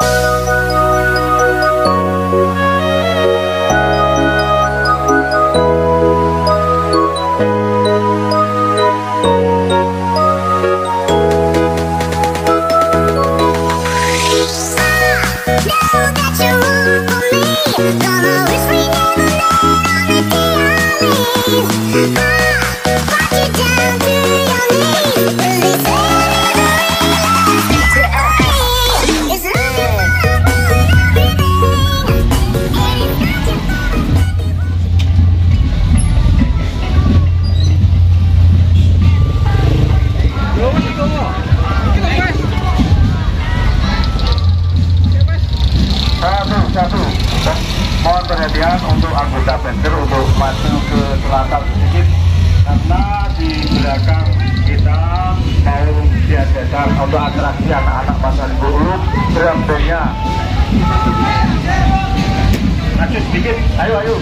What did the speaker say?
Oh. terlambat sedikit karena di belakang kita mau diadakan untuk atraksi anak-anak pasar dulu drum bandnya lanjut sedikit ayo ayo.